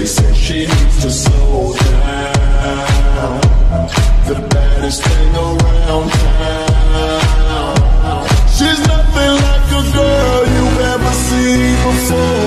They say she needs to slow down. The baddest thing around town. She's nothing like a girl you've ever seen before.